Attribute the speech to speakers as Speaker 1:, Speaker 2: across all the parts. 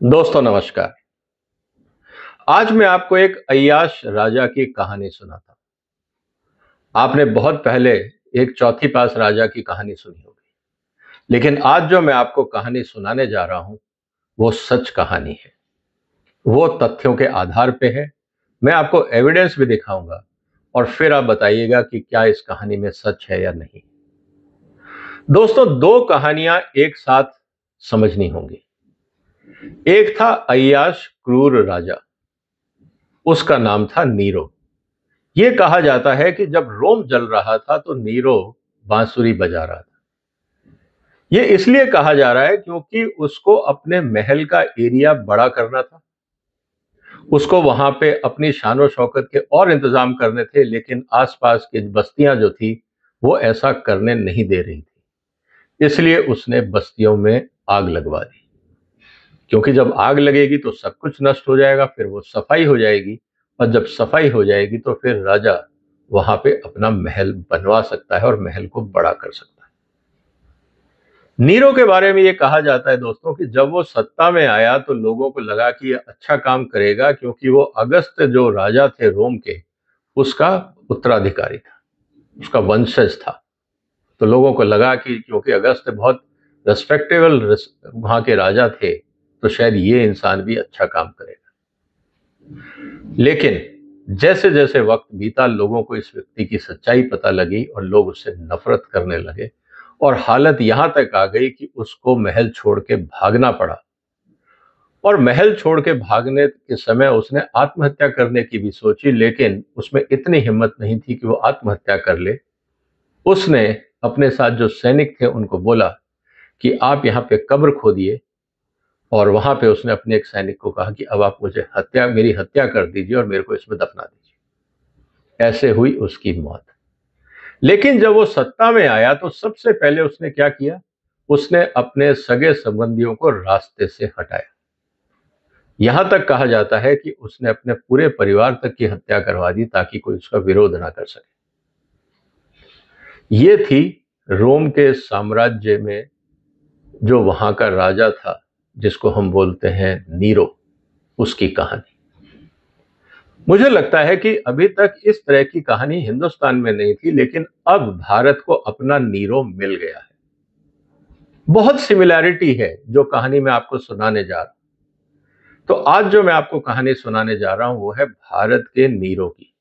Speaker 1: दोस्तों, नमस्कार। आज मैं आपको एक अयाश राजा की कहानी सुनाता आपने बहुत पहले एक चौथी पास राजा की कहानी सुनी होगी, लेकिन आज जो मैं आपको कहानी सुनाने जा रहा हूँ, वो सच कहानी है। वो तथ्यों के आधार पे है। मैं आपको एविडेंस भी दिखाऊँगा और फिर आप बताइएगा कि क्या इस कहानी में सच है या नहीं। दोस्तों, दो कहानियाँ एक साथ समझनी होंगी। एक था अयाश क्रूर राजा। उसका नाम था नीरो। यह कहा जाता है कि जब रोम जल रहा था तो नीरो बांसुरी बजा रहा था। यह इसलिए कहा जा रहा है क्योंकि उसको अपने महल का एरिया बड़ा करना था। उसको वहाँ पे अपनी शानो शौकत के और इंतज़ाम करने थे, लेकिन आसपास की बस्तियाँ जो थी, वो ऐसा करने नहीं दे रही थी। इसलिए उसने बस्तियों में आग लगवा दी। क्योंकि जब आग लगेगी तो सब कुछ नष्ट हो जाएगा, फिर वो सफ़ाई हो जाएगी। और जब सफ़ाई हो जाएगी तो फिर राजा वहाँ पे अपना महल बनवा सकता है और महल को बड़ा कर सकता है। नीरो के बारे में ये कहा जाता है दोस्तों कि जब वो सत्ता में आया तो लोगों को लगा कि ये अच्छा काम करेगा क्योंकि वो अगस्त जो राजा थे रोम के, उसका उत्तराधिकारी था, उसका वंशज था। तो लोगों को लगा कि क्योंकि अगस्त बहुत रेस्पेक्टेबल वहाँ के राजा थे तो शायद ये इंसान भी अच्छा काम करेगा। लेकिन जैसे जैसे वक्त बीता, लोगों को इस व्यक्ति की सच्चाई पता लगी और लोग उससे नफरत करने लगे और हालत यहाँ तक आ गई कि उसको महल छोड़ के भागना पड़ा। और महल छोड़ के भागने के समय उसने आत्महत्या करने की भी सोची, लेकिन उसमें इतनी हिम्मत नहीं थी कि वो आत्महत्या कर ले। उसने अपने साथ जो सैनिक थे, उनको बोला कि आप यहाँ पे कब्र खोदिए और वहाँ पे उसने अपने एक सैनिक को कहा कि अब आप मुझे हत्या, मेरी हत्या कर दीजिए और मेरे को इसमें दफना दीजिए। ऐसे हुई उसकी मौत। लेकिन जब वो सत्ता में आया तो सबसे पहले उसने क्या किया? उसने अपने सगे संबंधियों को रास्ते से हटाया। यहाँ तक कहा जाता है कि उसने अपने पूरे परिवार तक की हत्या करवा दी ताकि कोई उसका विरोध ना कर सके। ये थी रोम के साम्राज्य में जो वहाँ का राजा था जिसको हम बोलते हैं नीरो, उसकी कहानी। मुझे लगता है कि अभी तक इस तरह की कहानी हिंदुस्तान में नहीं थी, लेकिन अब भारत को अपना नीरो मिल गया है। बहुत सिमिलैरिटी है जो कहानी मैं आपको सुनाने जा रहा हूँ। तो आज जो मैं आपको कहानी सुनाने जा रहा हूँ, वो है भारत के नीरो की।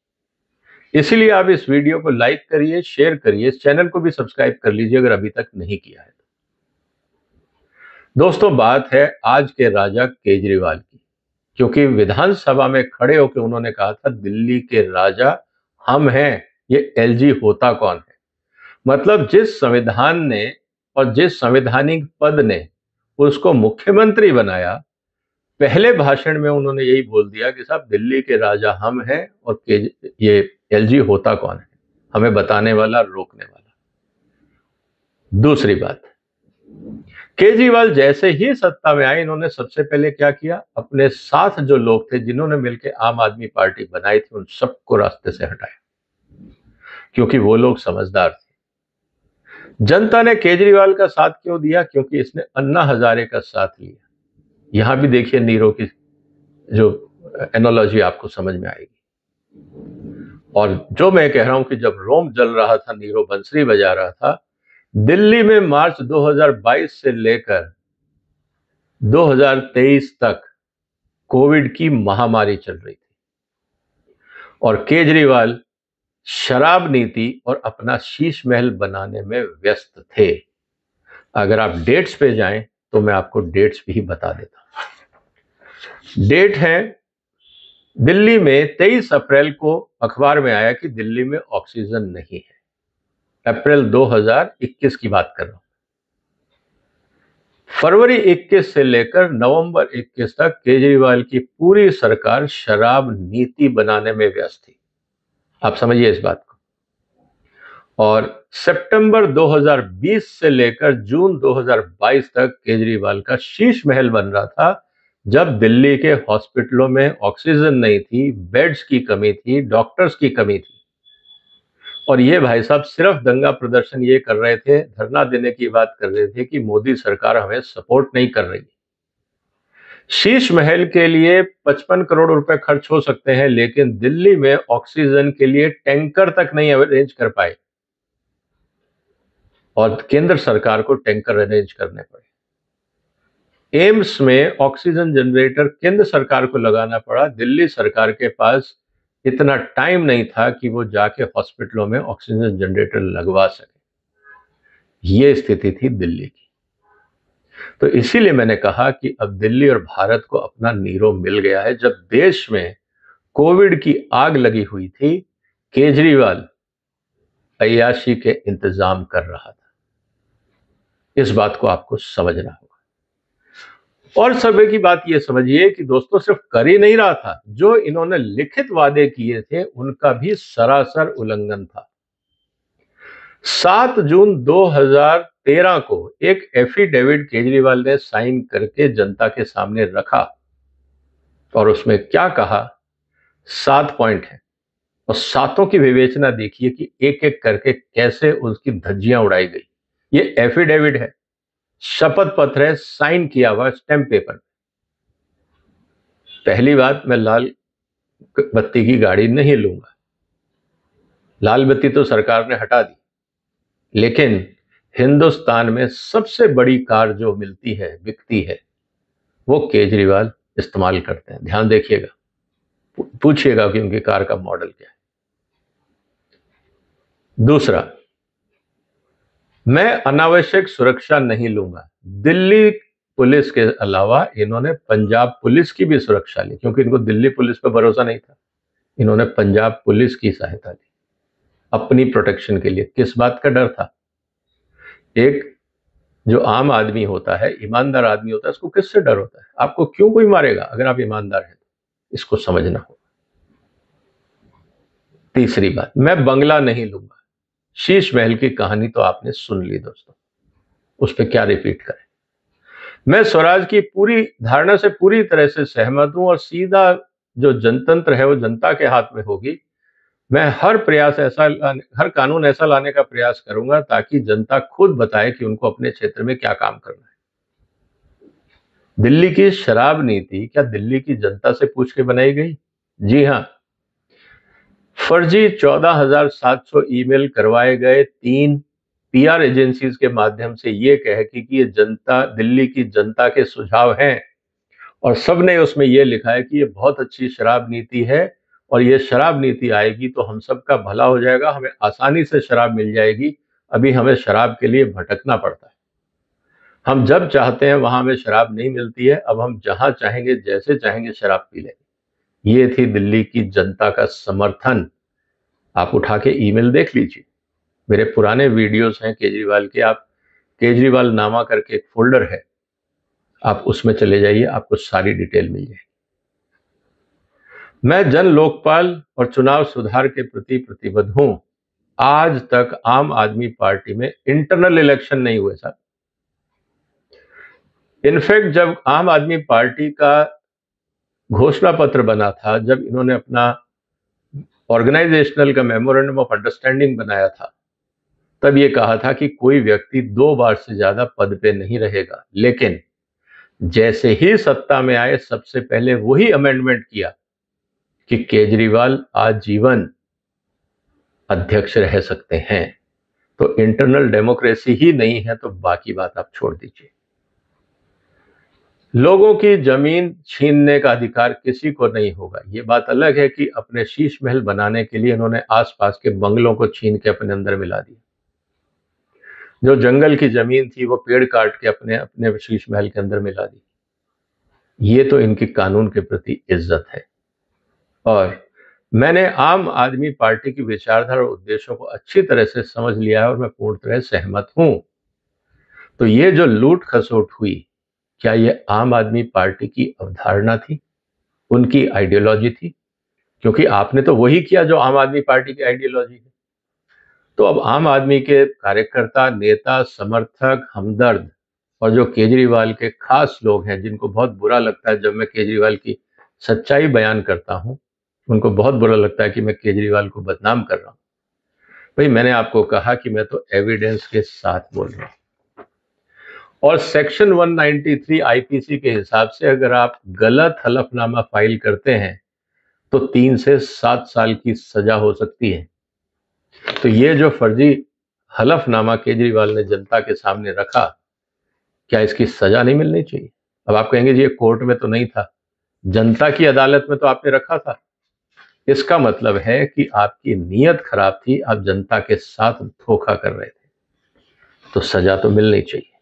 Speaker 1: इसीलिए आप इस वीडियो को लाइक करिए शेयर करिए, इस चैनल को भी सब्सक्राइब कर लीजिए अगर अभी तक नहीं किया है। दोस्तों, बात है आज के राजा केजरीवाल की, क्योंकि विधानसभा में खड़े होकर उन्होंने कहा था, दिल्ली के राजा हम हैं, ये एलजी होता कौन है? मतलब जिस संविधान ने और जिस संवैधानिक पद ने उसको मुख्यमंत्री बनाया, पहले भाषण में उन्होंने यही बोल दिया कि साहब, दिल्ली के राजा हम हैं और ये एलजी होता कौन है? हमें बताने वाला, रोकने वाला। दूसरी बात केजरीवाल जैसे ही सत्ता में आए, इन्होंने सबसे पहले क्या किया? अपने साथ जो लोग थे, जिन्होंने मिलकर आम आदमी पार्टी बनाई थी, उन सबको रास्ते से हटाया। क्योंकि वो लोग समझदार थे। जनता ने केजरीवाल का साथ क्यों दिया? क्योंकि इसने अन्ना हजारे का साथ लिया। यहाँ भी देखिए नीरो की जो एनोलॉजी आपको समझ में आएगी। और जो मैं कह रहा हूँ कि जब रोम जल रहा था, नीरो बंसरी बजा रहा था दिल्ली में मार्च 2022 से लेकर 2023 तक कोविड की महामारी चल रही थी। और केजरीवाल शराब नीति और अपना शीश महल बनाने में व्यस्त थे। अगर आप डेट्स पे जाएँ तो मैं आपको डेट्स भी बता देता हूँ। डेट है, दिल्ली में 23 अप्रैल को अखबार में आया कि दिल्ली में ऑक्सीजन नहीं है। अप्रैल 2021 की बात कर रहा हूँ। फरवरी 21 से लेकर नवंबर 21 तक केजरीवाल की पूरी सरकार शराब नीति बनाने में व्यस्त थी। आप समझिए इस बात को। और सितंबर 2020 से लेकर जून 2022 तक केजरीवाल का शीश महल बन रहा था, जब दिल्ली के हॉस्पिटलों में ऑक्सीजन नहीं थी, बेड्स की कमी थी, डॉक्टर्स की कमी थी। और ये भाई साहब सिर्फ़ दंगा प्रदर्शन ये कर रहे थे, धरना देने की बात कर रहे थे कि मोदी सरकार हमें सपोर्ट नहीं कर रही। शीश महल के लिए 55 करोड़ रुपए खर्च हो सकते हैं, लेकिन दिल्ली में ऑक्सीजन के लिए टैंकर तक नहीं अरेंज कर पाए। और केंद्र सरकार को टैंकर अरेंज करने पड़े। एम्स में ऑक्सीजन जनरेटर केंद्र सरकार को लगाना पड़ा, दिल्ली सरकार के पास इतना टाइम नहीं था कि वो जाके हॉस्पिटलों में ऑक्सीजन जनरेटर लगवा सके। ये स्थिति थी दिल्ली की। तो इसीलिए मैंने कहा कि अब दिल्ली और भारत को अपना नीरो मिल गया है। जब देश में कोविड की आग लगी हुई थी, केजरीवाल अयाशी के इंतज़ाम कर रहा था। इस बात को आपको समझना होगा। और सर्वे की बात यह समझिए कि दोस्तों सिर्फ़ कर ही नहीं रहा था, जो इन्होंने लिखित वादे किए थे, उनका भी सरासर उल्लंघन था। सात जून 2013 को एक एफिडेविट केजरीवाल ने साइन करके जनता के सामने रखा और उसमें क्या कहा? सात पॉइंट है। और सातों की विवेचना देखिए कि एक एक करके कैसे उसकी धज्जियाँ उड़ाई गई। ये एफिडेविट है। शपथ पत्र है, साइन किया हुआ स्टैम्प पेपर पहली बात, मैं लाल बत्ती की गाड़ी नहीं लूँगा। लाल बत्ती तो सरकार ने हटा दी। लेकिन हिंदुस्तान में सबसे बड़ी कार जो मिलती है, बिकती है, वो केजरीवाल इस्तेमाल करते हैं। ध्यान देखिएगा। पूछिएगा कि उनकी कार का मॉडल क्या है। दूसरा मैं अनावश्यक सुरक्षा नहीं लूँगा। दिल्ली पुलिस के अलावा इन्होंने पंजाब पुलिस की भी सुरक्षा ली, क्योंकि इनको दिल्ली पुलिस पर भरोसा नहीं था। इन्होंने पंजाब पुलिस की सहायता ली, अपनी प्रोटेक्शन के लिए। किस बात का डर था? एक जो आम आदमी होता है, ईमानदार आदमी होता है, उसको किससे डर होता है? आपको क्यों कोई मारेगा अगर आप ईमानदार हैं? इसको समझना होगा। तीसरी बात, मैं बंगला नहीं लूँगा। शीश महल की कहानी तो आपने सुन ली दोस्तों। उस पर क्या रिपीट करें? मैं स्वराज की पूरी धारणा से पूरी तरह से सहमत हूँ और सीधा जो जनतंत्र है वो जनता के हाथ में होगी। मैं हर प्रयास ऐसा हर कानून ऐसा लाने का प्रयास करूँगा ताकि जनता खुद बताए कि उनको अपने क्षेत्र में क्या काम करना है। दिल्ली की शराब नीति क्या दिल्ली की जनता से पूछ के बनाई गई? जी हाँ फर्जी 14,700 ईमेल करवाए गए तीन पीआर एजेंसीज के माध्यम से ये कह कि, कि ये जनता दिल्ली की जनता के सुझाव हैं। और सबने उसमें यह लिखा है कि ये बहुत अच्छी शराब नीति है और ये शराब नीति आएगी तो हम सबका भला हो जाएगा हमें आसानी से शराब मिल जाएगी अभी हमें शराब के लिए भटकना पड़ता है। हम जब चाहते हैं वहाँ हमें शराब नहीं मिलती है अब हम जहाँ चाहेंगे जैसे चाहेंगे शराब पी लेंगे। ये थी दिल्ली की जनता का समर्थन। आप उठा के ईमेल देख लीजिए। मेरे पुराने वीडियोस हैं केजरीवाल के। आप केजरीवाल नामा करके एक फोल्डर है। आप उसमें चले जाइए, आपको सारी डिटेल मिल जाएगी। मैं जन लोकपाल और चुनाव सुधार के प्रति प्रतिबद्ध हूँ। आज तक आम आदमी पार्टी में इंटरनल इलेक्शन नहीं हुए सर इनफैक्ट जब आम आदमी पार्टी का घोषणा पत्र बना था, जब इन्होंने अपना ऑर्गेनाइजेशनल का मेमोरेंडम ऑफ़ अंडरस्टैंडिंग बनाया था। तब ये कहा था कि कोई व्यक्ति दो बार से ज़्यादा पद पे नहीं रहेगा, लेकिन जैसे ही सत्ता में आए, सबसे पहले वही अमेंडमेंट किया कि केजरीवाल आजीवन अध्यक्ष रह सकते हैं। तो इंटरनल डेमोक्रेसी ही नहीं है तो बाकी बात आप छोड़ दीजिए। लोगों की ज़मीन छीनने का अधिकार किसी को नहीं होगा। ये बात अलग है कि अपने शीश महल बनाने के लिए इन्होंने आसपास के बंगलों को छीन के अपने अंदर मिला दिया। जो जंगल की ज़मीन थी, वो पेड़ काट के अपने अपने शीश महल के अंदर मिला दी। ये तो इनकी कानून के प्रति इज़्ज़त है। और मैंने आम आदमी पार्टी की विचारधारा और उद्देश्यों को अच्छी तरह से समझ लिया है और मैं पूर्ण तरह सहमत हूँ। तो ये जो लूट खसोट हुई क्या ये आम आदमी पार्टी की अवधारणा थी? उनकी आइडियोलॉजी थी? क्योंकि आपने तो वही किया जो आम आदमी पार्टी की आइडियोलॉजी है। तो अब आम आदमी के कार्यकर्ता, नेता, समर्थक, हमदर्द और जो केजरीवाल के खास लोग हैं, जिनको बहुत बुरा लगता है, जब मैं केजरीवाल की सच्चाई बयान करता हूँ, उनको बहुत बुरा लगता है कि मैं केजरीवाल को बदनाम कर रहा हूँ। भाई, मैंने आपको कहा कि मैं तो एविडेंस के साथ बोल रहा हूँ। और सेक्शन 193 आईपीसी के हिसाब से अगर आप गलत हलफनामा फ़ाइल करते हैं तो तीन से सात साल की सजा हो सकती है। तो ये जो फर्जी हलफनामा केजरीवाल ने जनता के सामने रखा, क्या इसकी सजा नहीं मिलनी चाहिए? अब आप कहेंगे जी, ये कोर्ट में तो नहीं था। जनता की अदालत में तो आपने रखा था। इसका मतलब है कि आपकी नीयत खराब थी, आप जनता के साथ धोखा कर रहे थे। तो सजा तो मिलनी चाहिए।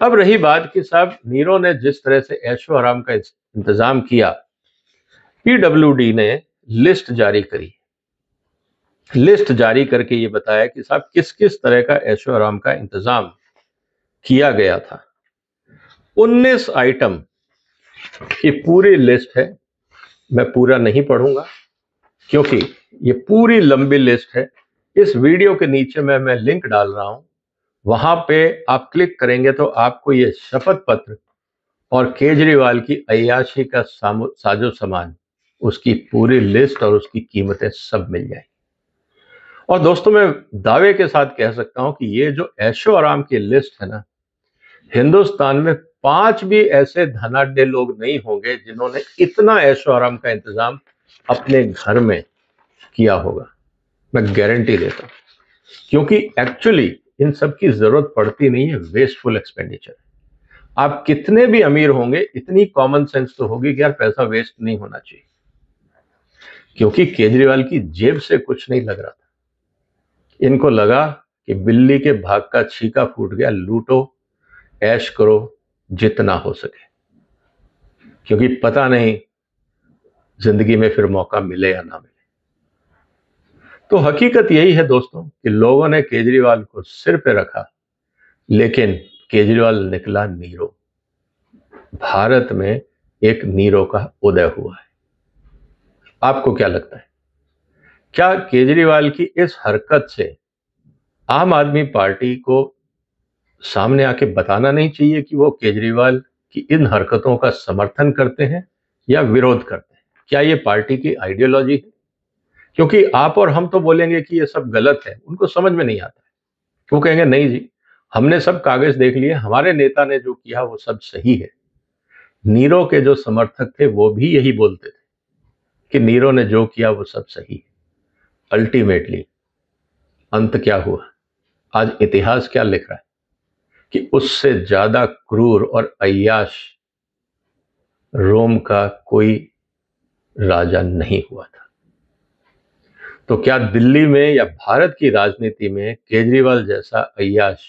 Speaker 1: अब रही बात कि साहब, नीरो ने जिस तरह से ऐशो आराम का इंतज़ाम किया, पीडब्ल्यूडी ने लिस्ट जारी करी। लिस्ट जारी करके ये बताया कि साहब किस किस तरह का ऐशो आराम का इंतज़ाम किया गया था। 19 आइटम की पूरी लिस्ट है, मैं पूरा नहीं पढ़ूँगा, क्योंकि ये पूरी लंबी लिस्ट है। इस वीडियो के नीचे में मैं लिंक डाल रहा हूँ वहाँ पे आप क्लिक करेंगे तो आपको ये शपथ पत्र और केजरीवाल की अयाशी का साजो सामान, उसकी पूरी लिस्ट और उसकी कीमतें सब मिल जाएँगी। और दोस्तों, मैं दावे के साथ कह सकता हूँ कि ये जो ऐशो आराम की लिस्ट है ना, हिंदुस्तान में पाँच भी ऐसे धनाढ़ लोग नहीं होंगे जिन्होंने इतना ऐशो आराम का इंतज़ाम अपने घर में किया होगा। मैं गारंटी देता हूँ, क्योंकि एक्चुअली इन सब की ज़रूरत पड़ती नहीं है वेस्टफुल एक्सपेंडिचर आप कितने भी अमीर होंगे, इतनी कॉमन सेंस तो होगी कि यार पैसा वेस्ट नहीं होना चाहिए। क्योंकि केजरीवाल की जेब से कुछ नहीं लग रहा था। इनको लगा कि बिल्ली के भाग का छीका फूट गया, लूटो, ऐश करो जितना हो सके। क्योंकि पता नहीं, ज़िंदगी में फिर मौका मिले या ना मिले। तो हकीकत यही है दोस्तों कि लोगों ने केजरीवाल को सिर पे रखा, लेकिन केजरीवाल निकला नीरो। भारत में एक नीरो का उदय हुआ है। आपको क्या लगता है? क्या केजरीवाल की इस हरकत से आम आदमी पार्टी को सामने आके बताना नहीं चाहिए कि वो केजरीवाल की इन हरकतों का समर्थन करते हैं या विरोध करते हैं? क्या ये पार्टी की आइडियोलॉजी है? क्योंकि आप और हम तो बोलेंगे कि ये सब गलत है, उनको समझ में नहीं आता है। वो कहेंगे, नहीं जी, हमने सब कागज़ देख लिए, हमारे नेता ने जो किया वो सब सही है। नीरो के जो समर्थक थे, वो भी यही बोलते थे कि नीरो ने जो किया वो सब सही है। अल्टीमेटली, अंत क्या हुआ? आज इतिहास क्या लिख रहा है कि उससे ज़्यादा क्रूर और अयाश रोम का कोई राजा नहीं हुआ था। तो क्या दिल्ली में या भारत की राजनीति में केजरीवाल जैसा अयाश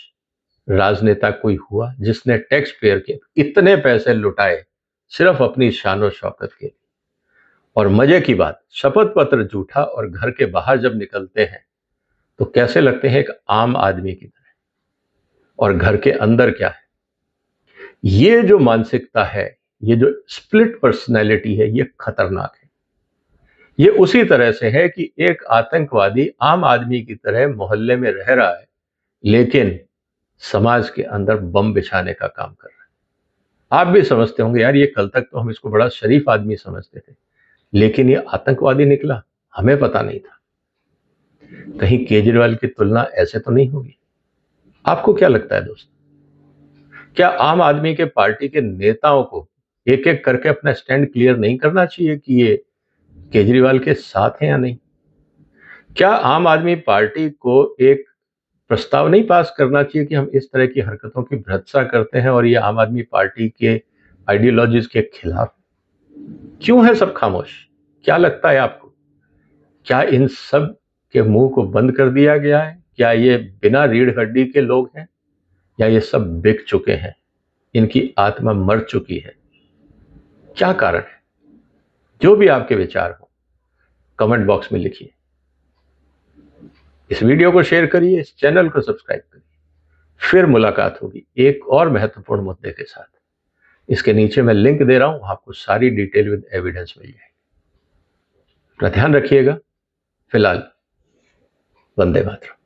Speaker 1: राजनेता कोई हुआ जिसने टैक्स पेयर के इतने पैसे लुटाए सिर्फ़ अपनी शान शौकत के लिए? और मज़े की बात, शपथ पत्र झूठा और घर के बाहर जब निकलते हैं तो कैसे लगते हैं एक आम आदमी की तरह? और घर के अंदर क्या है? ये जो मानसिकता है, ये जो स्प्लिट पर्सनैलिटी है, ये खतरनाक है। ये उसी तरह से है कि एक आतंकवादी आम आदमी की तरह मोहल्ले में रह रहा है, लेकिन समाज के अंदर बम बिछाने का काम कर रहा है। आप भी समझते होंगे, यार ये कल तक तो हम इसको बड़ा शरीफ आदमी समझते थे, लेकिन ये आतंकवादी निकला, हमें पता नहीं था। कहीं केजरीवाल की तुलना ऐसे तो नहीं होगी। आपको क्या लगता है दोस्त? क्या आम आदमी के पार्टी के नेताओं को एक एक करके अपना स्टैंड क्लियर नहीं करना चाहिए कि ये केजरीवाल के साथ हैं या नहीं? क्या आम आदमी पार्टी को एक प्रस्ताव नहीं पास करना चाहिए कि हम इस तरह की हरकतों की भ्रत्सा करते हैं और ये आम आदमी पार्टी के आइडियोलॉजीज के खिलाफ? क्यों है सब खामोश? क्या लगता है आपको? क्या इन सब के मुँह को बंद कर दिया गया है? क्या ये बिना रीढ़ हड्डी के लोग हैं? या ये सब बिक चुके हैं? इनकी आत्मा मर चुकी है? क्या कारण है? जो भी आपके विचार हो कमेंट बॉक्स में लिखिए। इस वीडियो को शेयर करिए, इस चैनल को सब्सक्राइब करिए। फिर मुलाकात होगी एक और महत्वपूर्ण मुद्दे के साथ। इसके नीचे मैं लिंक दे रहा हूँ, आपको सारी डिटेल विद एविडेंस मिल जाएगी। अपना ध्यान रखिएगा। फ़िलहाल, वंदे मातरम।